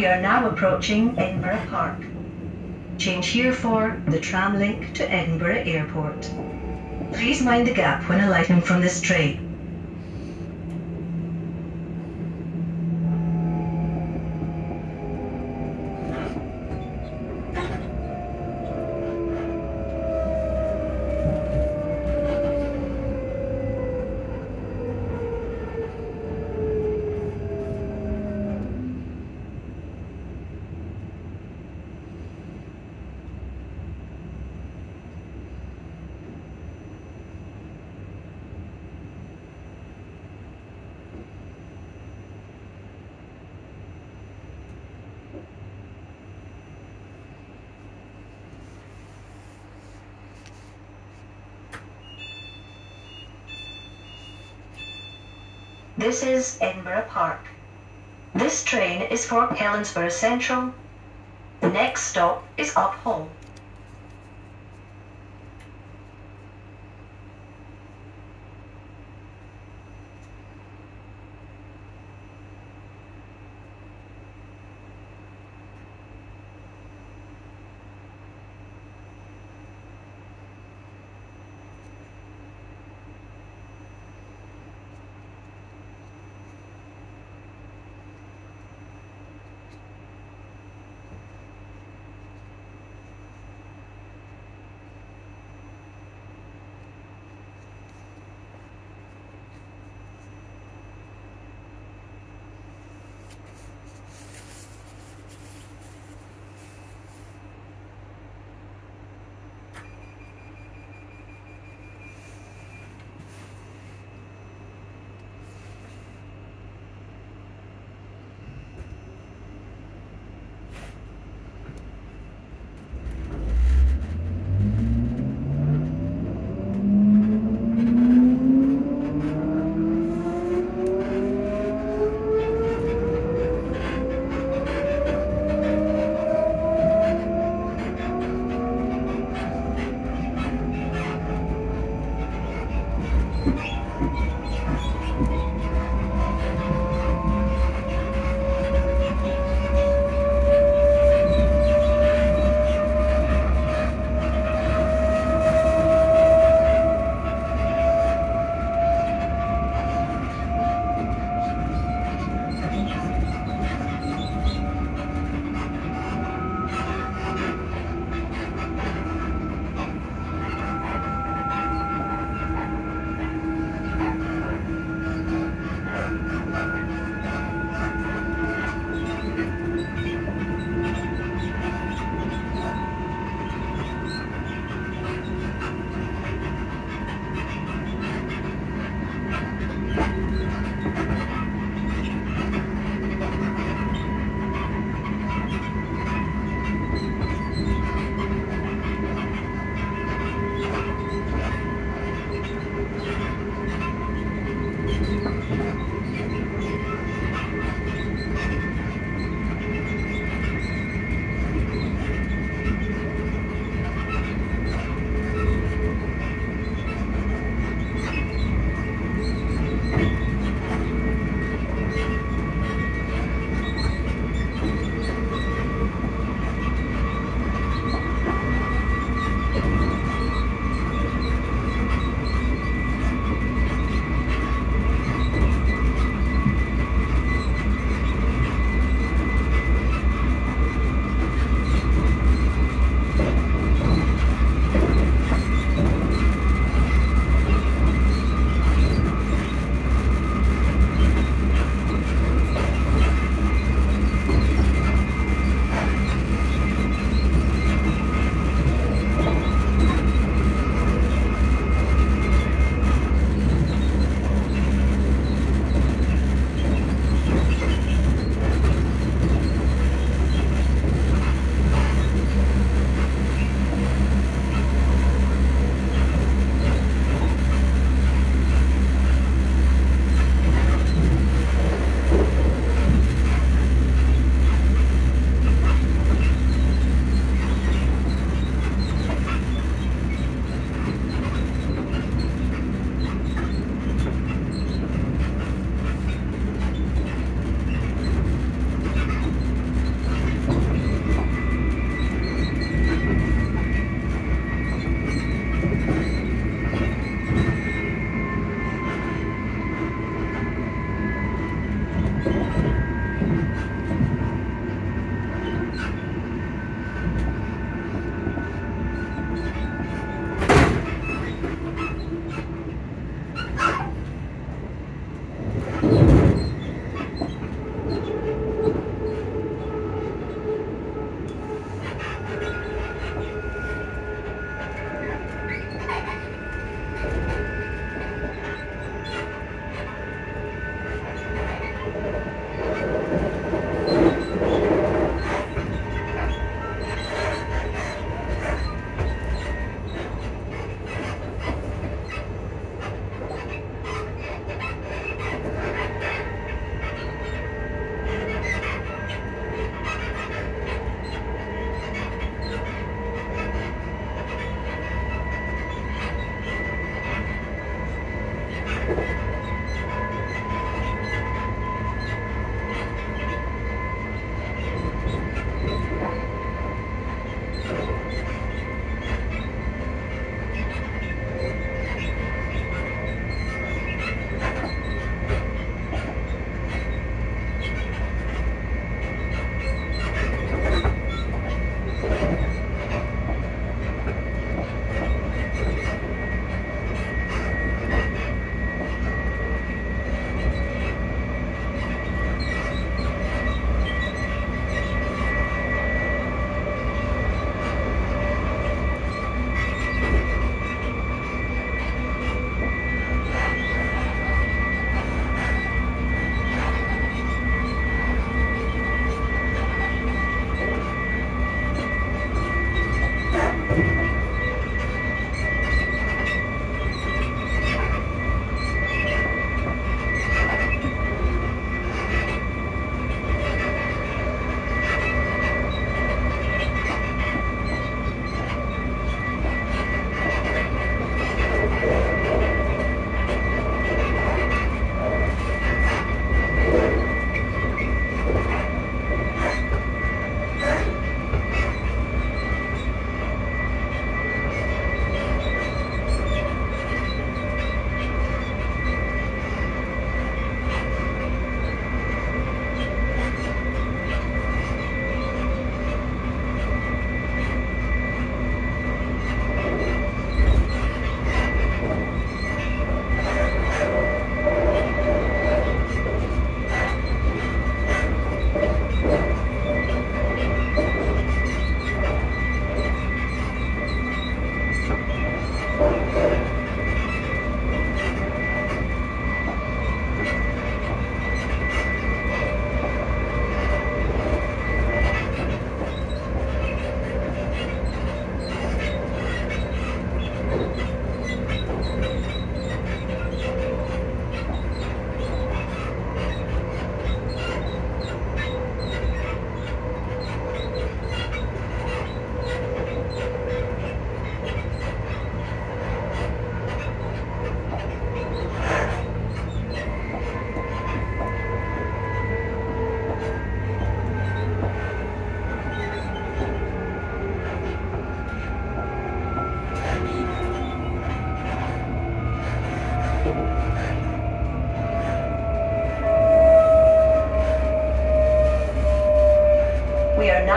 We are now approaching Edinburgh Park. Change here for the tram link to Edinburgh Airport. Please mind the gap when alighting from this train. This is Edinburgh Park. This train is for Helensburgh Central. The next stop is Uphall.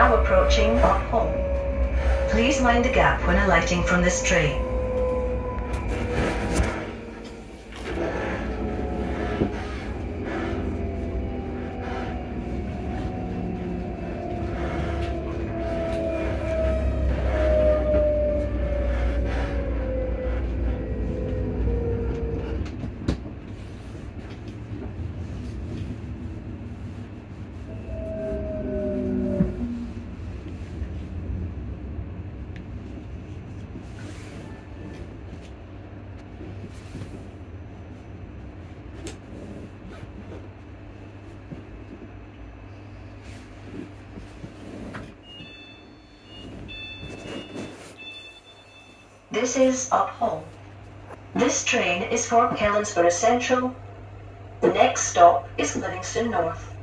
Now approaching home. Please mind the gap when alighting from this train. This is Uphall. This train is for Helensburgh Central. The next stop is Livingston North.